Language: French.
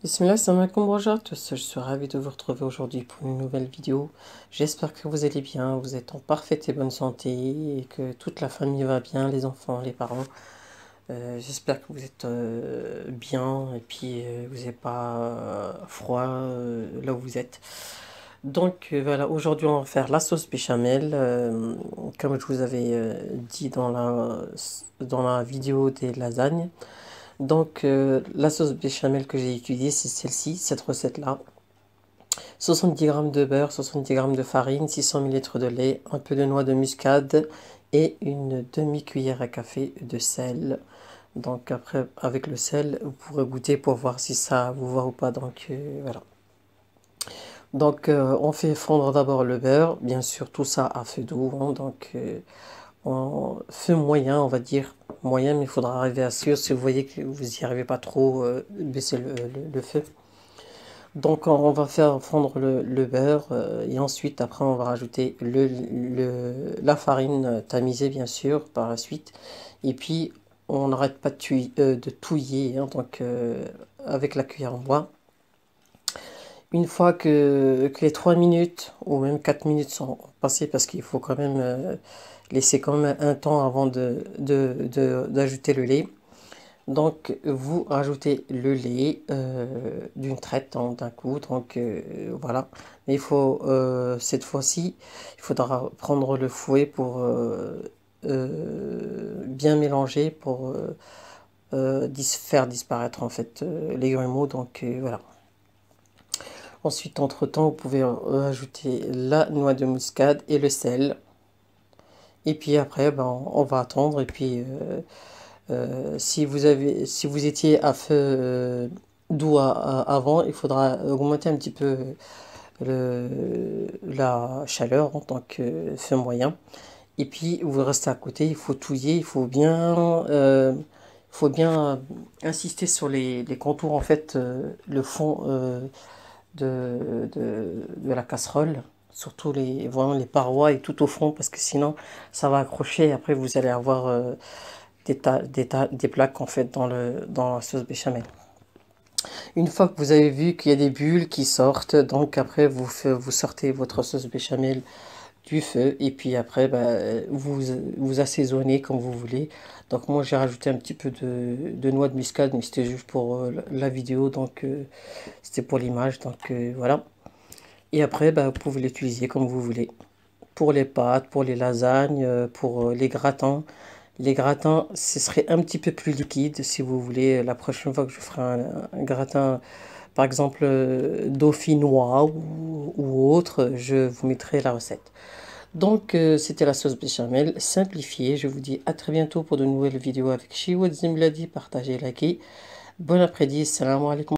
Bismillah, tous. Je suis ravi de vous retrouver aujourd'hui pour une nouvelle vidéo. J'espère que vous allez bien, vous êtes en parfaite et bonne santé et que toute la famille va bien, les enfants, les parents. Euh, j'espère que vous êtes euh, bien et puis euh, vous n'avez pas froid là où vous êtes. Donc voilà, aujourd'hui on va faire la sauce béchamel. comme je vous avais dit dans la, dans la vidéo des lasagnes. Donc euh, la sauce béchamel que j'ai utilisée, c'est celle-ci, cette recette-là. 70 g de beurre, 70 g de farine, 600 ml de lait, un peu de noix de muscade et une demi-cuillère à café de sel. Donc après, avec le sel, vous pourrez goûter pour voir si ça vous va ou pas. Donc euh, voilà. Donc euh, on fait fondre d'abord le beurre, bien sûr tout ça à feu doux. Hein. donc en feu moyen, on va dire moyen, mais il faudra arriver à sûr. Si vous voyez que vous n'y arrivez pas trop, euh, baisser le, feu. Donc on va faire fondre le, beurre euh, et ensuite après on va rajouter le, la farine tamisée bien sûr par la suite. Et puis on n'arrête pas de, euh, de touiller hein, donc, avec la cuillère en bois. Une fois que, les 3 minutes ou même 4 minutes sont passées parce qu'il faut quand même laisser quand même un temps avant d'ajouter le lait. Donc vous rajoutez le lait euh, d'une traite d'un coup, donc euh, voilà. Mais il faut euh, cette fois-ci, il faudra prendre le fouet pour bien mélanger pour faire disparaître en fait les grumeaux. Donc voilà. Ensuite, entre temps, vous pouvez ajouter la noix de muscade et le sel. Et puis après, ben, on va attendre. Et puis, euh, euh, si, vous avez, si vous étiez à feu euh, doux avant, il faudra augmenter un petit peu la chaleur en tant que feu moyen. Et puis, vous restez à côté, il faut touiller, il faut bien, faut bien insister sur les, contours, en fait, le fond de, de la casserole surtout les, vraiment les parois et tout au fond, parce que sinon ça va accrocher et après vous allez avoir euh, des, des, des, plaques en fait dans, le, dans la sauce béchamel. Une fois que vous avez vu qu'il y a des bulles qui sortent, donc après vous, vous sortez votre sauce béchamel du feu et puis après bah, vous, vous assaisonnez comme vous voulez. Donc moi j'ai rajouté un petit peu de, noix de muscade mais c'était juste pour euh, la vidéo donc euh, c'était pour l'image donc voilà. Et après, bah, vous pouvez l'utiliser comme vous voulez. Pour les pâtes, pour les lasagnes, euh, pour euh, les gratins. Les gratins, ce serait un petit peu plus liquide si vous voulez. La prochaine fois que je ferai un, gratin, par exemple euh, dauphinois ou, autre, je vous mettrai la recette. Donc, c'était la sauce béchamel simplifiée. Je vous dis à très bientôt pour de nouvelles vidéos avec Shiwa Zimladi. Partagez, likez. Bon après-midi. Salam alaikum.